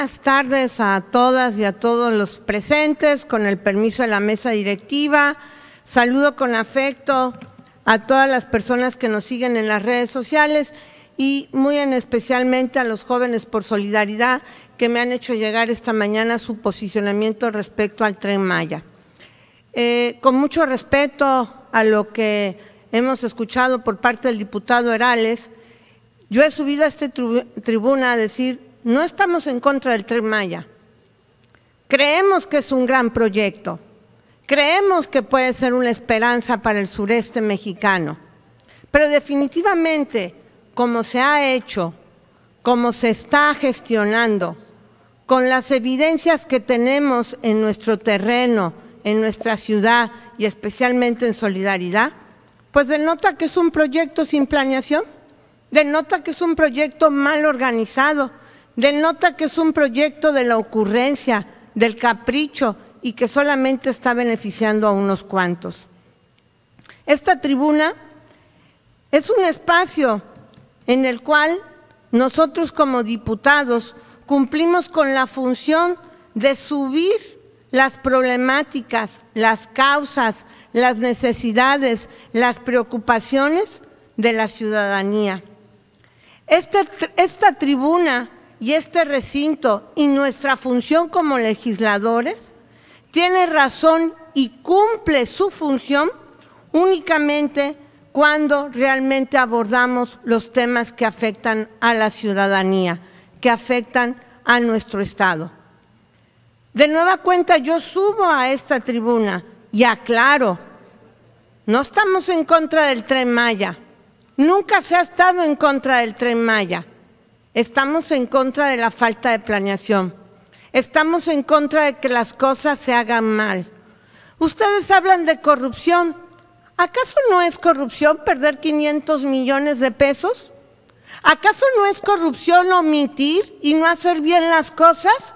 buenas tardes a todas y a todos los presentes, con el permiso de la mesa directiva. Saludo con afecto a todas las personas que nos siguen en las redes sociales y muy en especialmente a los jóvenes por solidaridad que me han hecho llegar esta mañana su posicionamiento respecto al tren Maya. Eh, con mucho respeto a lo que hemos escuchado por parte del diputado Herales, yo he subido a esta tribuna a decir, no estamos en contra del tren Maya, creemos que es un gran proyecto, creemos que puede ser una esperanza para el sureste mexicano, pero definitivamente, como se ha hecho, como se está gestionando, con las evidencias que tenemos en nuestro terreno, en nuestra ciudad y especialmente en solidaridad, pues denota que es un proyecto sin planeación, denota que es un proyecto mal organizado, denota que es un proyecto de la ocurrencia, del capricho y que solamente está beneficiando a unos cuantos. Esta tribuna es un espacio en el cual nosotros como diputados cumplimos con la función de subir las problemáticas, las causas, las necesidades, las preocupaciones de la ciudadanía. Esta, esta, tribuna y este recinto y nuestra función como legisladores tiene razón y cumple su función únicamente cuando realmente abordamos los temas que afectan a la ciudadanía, que afectan a nuestro Estado. De nueva cuenta yo subo a esta tribuna y aclaro, no estamos en contra del tren Maya, nunca se ha estado en contra del tren Maya, estamos en contra de la falta de planeación, estamos en contra de que las cosas se hagan mal. Ustedes hablan de corrupción, ¿acaso no es corrupción perder 500 millones de pesos? ¿Acaso no es corrupción omitir y no hacer bien las cosas?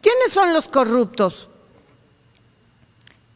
¿Quiénes son los corruptos?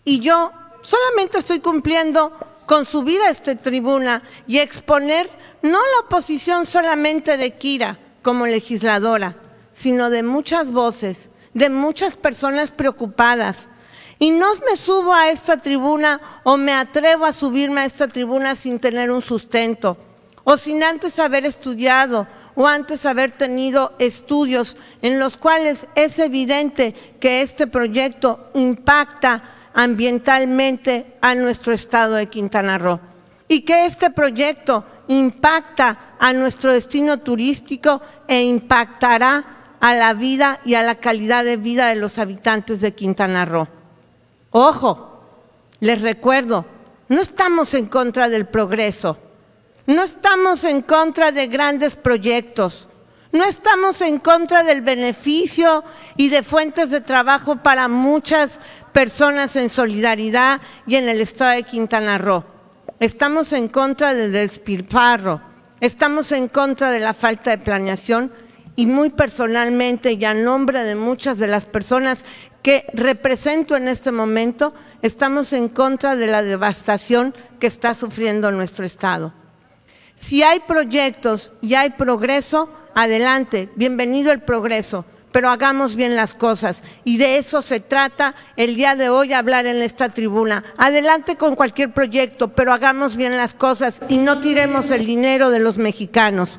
Y yo solamente estoy cumpliendo con subir a esta tribuna y exponer no la posición solamente de Kira como legisladora, sino de muchas voces, de muchas personas preocupadas. Y no me subo a esta tribuna o me atrevo a subirme a esta tribuna sin tener un sustento o sin antes haber estudiado o antes haber tenido estudios en los cuales es evidente que este proyecto impacta ambientalmente a nuestro estado de Quintana Roo y que este proyecto impacta a nuestro destino turístico e impactará a la vida y a la calidad de vida de los habitantes de Quintana Roo. Ojo, les recuerdo, no estamos en contra del progreso no estamos en contra de grandes proyectos, no estamos en contra del beneficio y de fuentes de trabajo para muchas personas en solidaridad y en el estado de Quintana Roo. Estamos en contra del despilfarro, estamos en contra de la falta de planeación y muy personalmente y a nombre de muchas de las personas que represento en este momento, estamos en contra de la devastación que está sufriendo nuestro Estado. Si hay proyectos y hay progreso, adelante, bienvenido el progreso, pero hagamos bien las cosas. Y de eso se trata el día de hoy hablar en esta tribuna. Adelante con cualquier proyecto, pero hagamos bien las cosas y no tiremos el dinero de los mexicanos.